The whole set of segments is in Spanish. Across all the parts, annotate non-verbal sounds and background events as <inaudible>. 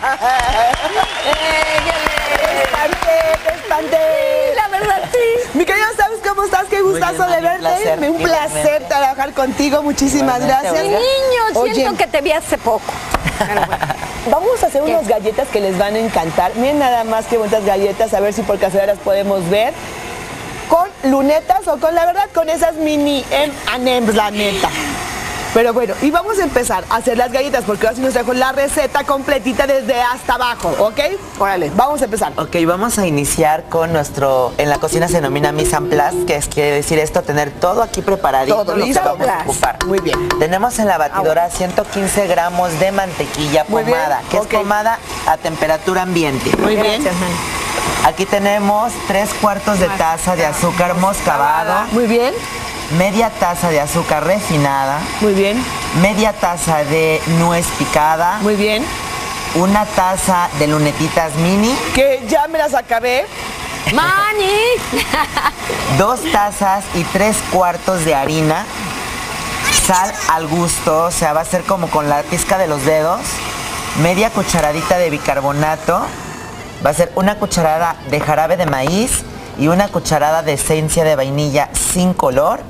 Te espanté, te espanté. La verdad, sí. Mi querida, ¿sabes cómo estás? Qué gustazo bien, de un verte. placer, un placer trabajar contigo. Muchísimas Igualmente, gracias. Mi niño, Oye, siento que te vi hace poco. Pero bueno. <laughs> Vamos a hacer unas galletas que les van a encantar. Miren nada más qué bonitas galletas, a ver si por casualidad las podemos ver. Con lunetas o con, la verdad, con esas mini M&M's, la neta. Pero bueno, y vamos a empezar a hacer las galletas porque ahora sí nos trajo la receta completita desde hasta abajo, ¿ok? Órale, vamos a empezar. Ok, vamos a iniciar con nuestro, en la cocina se denomina mise en place, que es quiere decir esto, tener todo aquí preparadito, Todo lo que listo. vamos a ocupar. Muy bien. Tenemos en la batidora 115 gramos de mantequilla Muy bien, pomada, que es pomada a temperatura ambiente. Muy bien. Gracias. Aquí tenemos tres cuartos de taza de azúcar moscabado, Muy bien, media taza de azúcar refinada, muy bien, media taza de nuez picada, muy bien. una taza de lunetitas mini, Que ya me las acabé. Mani. <laughs> dos tazas y tres cuartos de harina, sal al gusto, o sea, va a ser como con la pizca de los dedos, media cucharadita de bicarbonato, va a ser una cucharada de jarabe de maíz y una cucharada de esencia de vainilla sin color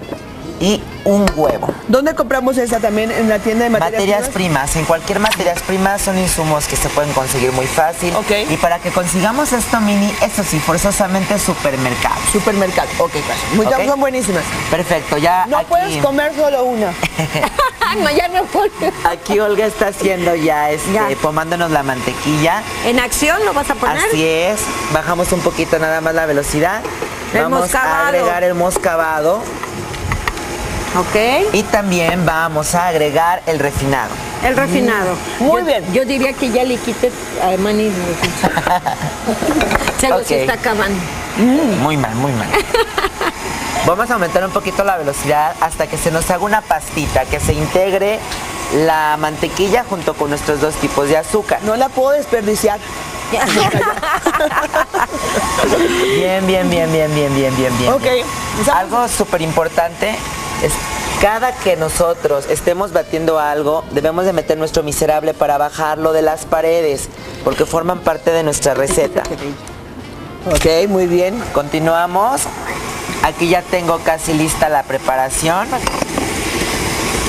y un huevo. ¿Dónde compramos esa también? ¿En la tienda de materias, Materias primas? primas, en cualquier materias primas son insumos que se pueden conseguir muy fácil. Ok. Y para que consigamos esto mini, eso sí, forzosamente supermercado. Supermercado. Ok, claro. Muchas Ok. son buenísimas. Perfecto, ya No aquí, puedes comer solo una. <laughs> <laughs> no, ya no voy. aquí Olga está haciendo ya, este, Ya. pomándonos la mantequilla. En acción lo vas a poner. Así es, bajamos un poquito nada más la velocidad. El vamos a agregar el moscabado Ok. y también vamos a agregar el refinado. El refinado. Muy Yo- bien. Yo diría que ya le quites a Mani. Se <laughs> los Ok. está acabando. Muy mal, muy mal. <laughs> Vamos a aumentar un poquito la velocidad hasta que se nos haga una pastita, que se integre la mantequilla junto con nuestros dos tipos de azúcar. No la puedo desperdiciar. <laughs> Bien, bien, bien, bien, bien, bien, bien, bien. Ok. bien. Algo súper importante es cada que nosotros estemos batiendo algo, debemos de meter nuestro miserable para bajarlo de las paredes, porque forman parte de nuestra receta. <laughs> Ok, muy bien. Continuamos. Aquí ya tengo casi lista la preparación.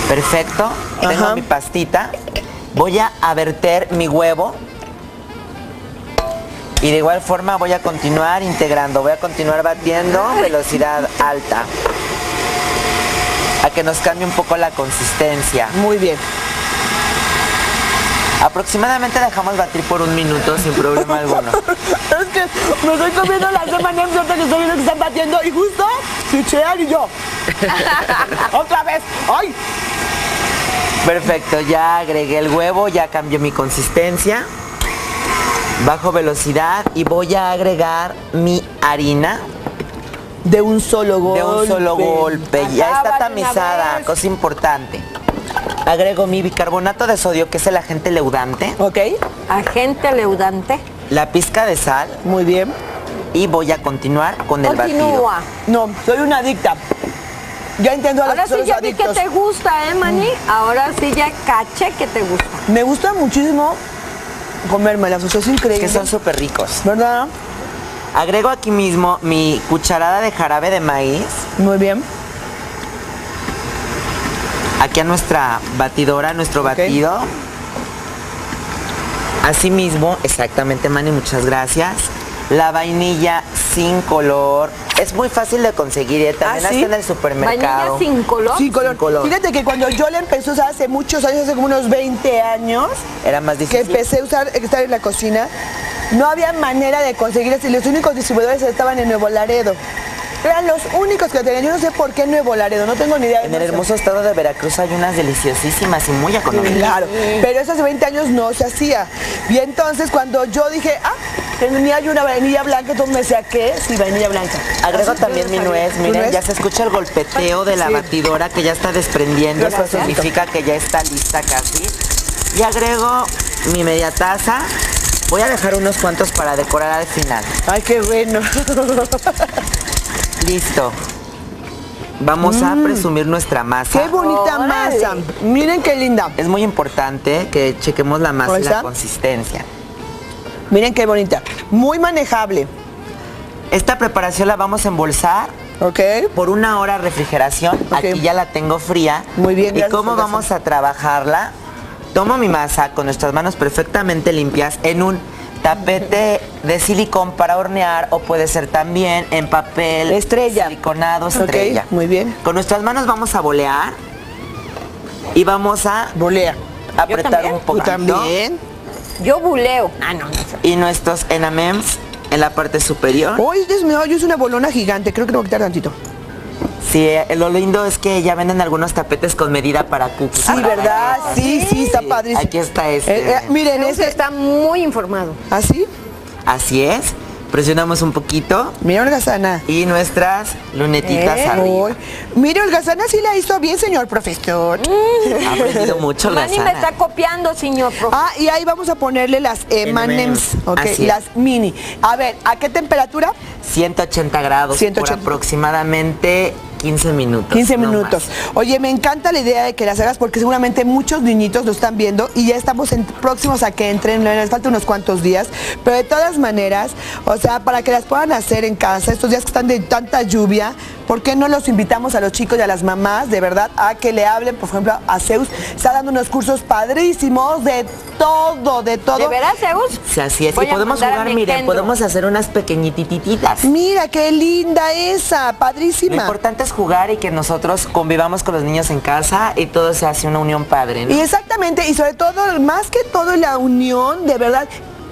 Perfecto. Tengo Ajá. mi pastita. Voy a verter mi huevo. Y de igual forma voy a continuar integrando. Voy a continuar batiendo velocidad alta. A que nos cambie un poco la consistencia. Muy bien. Aproximadamente dejamos batir por un minuto sin problema alguno. <laughs> Es que me estoy comiendo las semanas ahorita que estoy viendo que están batiendo y justo Chichean y yo. <laughs> Otra vez. ¡Ay! Perfecto, ya agregué el huevo, ya cambió mi consistencia. Bajo velocidad y voy a agregar mi harina De un solo golpe. de un solo golpe. Ya está tamizada, cosa importante. Agrego mi bicarbonato de sodio, que es el agente leudante, Ok, Agente leudante. la pizca de sal muy bien. y voy a continuar con el batido. Continúa. No, soy una adicta. Ya entiendo a Ahora sí ya vi que te gusta, ¿eh, Mani? Ahora sí ya caché que te gusta. Me gusta muchísimo comérmelas, o sea, es increíble. Que son súper ricos. ¿Verdad? Agrego aquí mismo mi cucharada de jarabe de maíz, Muy bien. aquí a nuestra batidora, nuestro batido. Asimismo, exactamente, Manny, muchas gracias. La vainilla sin color. Es muy fácil de conseguir, ¿eh? también ¿Ah, sí? está en el supermercado. Vainilla sin color. Sí, color. Sin color. Fíjate que cuando yo la empecé a usar hace muchos años, hace como unos 20 años, Era más que difícil. empecé a usar, estar en la cocina, no había manera de conseguir así. Los únicos distribuidores estaban en Nuevo Laredo. Eran los únicos que tenían. Yo no sé por qué Nuevo Laredo, no tengo ni idea. En no el hermoso estado de Veracruz hay unas deliciosísimas y muy económicas. Claro, pero eso hace 20 años no se hacía. Y entonces cuando yo dije, ah, tenía yo una vainilla blanca, entonces me saqué, sí, vainilla blanca. Agrego Así también mi nuez, ¿Tu miren, nuez? ya se escucha el golpeteo de la Sí. batidora que ya está desprendiendo, eso significa que ya está lista casi. Y agrego mi media taza, voy a dejar unos cuantos para decorar al final. Ay, qué bueno. Listo. Vamos a presumir nuestra masa. Mm. qué bonita masa. Miren qué linda. Es muy importante que chequemos la masa y ¿Ahí la consistencia. Miren qué bonita. Muy manejable. Esta preparación la vamos a embolsar ¿Ok? por una hora refrigeración. Aquí ya la tengo fría. Muy bien, ¿Y cómo vamos a trabajarla? Tomo mi masa con nuestras manos perfectamente limpias en un tapete de silicón para hornear o puede ser también en papel Estrella. siliconado estrella. muy bien. Con nuestras manos vamos a bolear y vamos a Volea. apretar un poquito. también. Yo buleo. Ah, no, no sé. Y nuestros enamems en la parte superior. Hoy Dios mío, hoy es una bolona gigante. Creo que lo voy a quitar tantito. Sí, eh, lo lindo es que ya venden algunos tapetes con medida para cookies. Sí, ¿verdad? Sí, sí, está padrísimo. aquí está este. Eh, eh, miren, ese está muy informado. ¿Así? Así es. Presionamos un poquito Mira, holgazana. y nuestras lunetitas Eh, arriba. Mire, holgazana sí la hizo bien, señor profesor. Ha aprendido mucho la Manny me está copiando, señor profe. Ah, y ahí vamos a ponerle las M&M's, ok, Así es. las mini. A ver, ¿a qué temperatura? 180 grados 180. por aproximadamente 15 minutos. 15 no minutos. más. Oye, me encanta la idea de que las hagas porque seguramente muchos niñitos lo están viendo y ya estamos en- próximos a que entren, les falta unos cuantos días, pero de todas maneras, o sea, para que las puedan hacer en casa, estos días que están de tanta lluvia, ¿por qué no los invitamos a los chicos y a las mamás, de verdad, a que le hablen, por ejemplo, a Zeus? Está dando unos cursos padrísimos de todo, de todo. ¿De veras, Zeus? Sí, así es. Voy y podemos jugar, mi miren, podemos hacer unas pequeñitititas. Mira, qué linda esa, Lo padrísima. importante es jugar y que nosotros convivamos con los niños en casa y todo se hace una unión padre, ¿no? Y exactamente, y sobre todo, más que todo la unión, de verdad,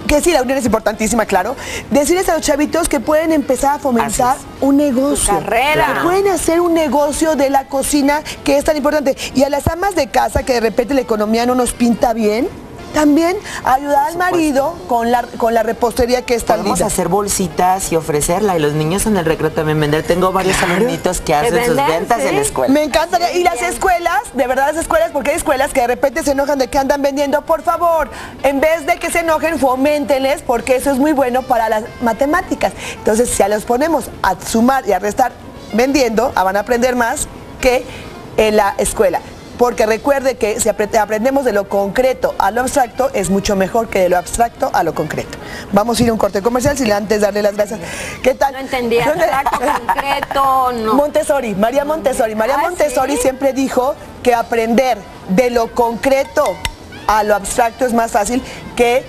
que sí, la unión es importantísima, claro, decirles a los chavitos que pueden empezar a fomentar un negocio. Carrera. Que pueden hacer un negocio de la cocina que es tan importante. Y a las amas de casa que de repente la economía no nos pinta bien, también ayudar al marido con la, con la repostería que es tan Podemos linda. hacer bolsitas y ofrecerla y los niños en el recreo también vender. Tengo varios alumnitos que hacen sus ventas sí. en la escuela. Me encanta. Y las escuelas, de verdad las escuelas, porque hay escuelas que de repente se enojan de que andan vendiendo. Por favor, en vez de que se enojen, foméntenles, porque eso es muy bueno para las matemáticas. Entonces, si a los ponemos a sumar y a restar vendiendo, van a aprender más que en la escuela. Porque recuerde que si apre- aprendemos de lo concreto a lo abstracto, es mucho mejor que de lo abstracto a lo concreto. Vamos a ir a un corte comercial sin antes darle las gracias. ¿Qué tal? No entendí, abstracto, <laughs> concreto, no. Montessori, María Montessori. María ¿Ah, Montessori sí? siempre dijo que aprender de lo concreto a lo abstracto es más fácil que,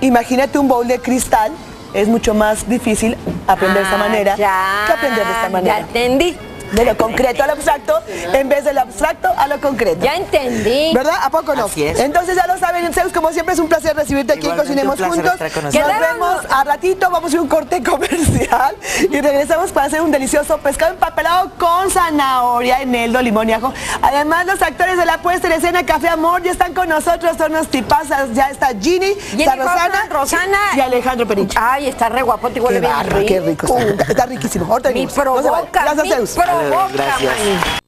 imagínate un bowl de cristal, es mucho más difícil aprender de esta Ah, manera ya, que aprender de esta Ya manera. entendí. De lo concreto al abstracto en vez del abstracto a lo concreto. Ya entendí. ¿Verdad? ¿A poco no? Así es. Entonces ya lo saben, Zeus, como siempre es un placer recibirte aquí Igualmente, Cocinemos Juntos. Nos vemos a ratito, vamos a ir a un corte <laughs> comercial y regresamos para hacer un delicioso pescado empapelado con zanahoria, eneldo, limón y ajo. Además, los actores de la puesta en escena Café Amor ya están con nosotros, son unos tipazas. Ya está Ginny, está Rosana, Rosana. y Alejandro Periche. Ay, está re guapote, huele Qué bien barra, rico. qué rico está. Está riquísimo. Ahorita Me venimos. No se provoca, Gracias.